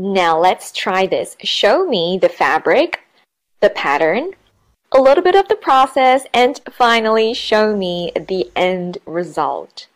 Now let's try this. Show me the fabric, the pattern, a little bit of the process, and finally show me the end result.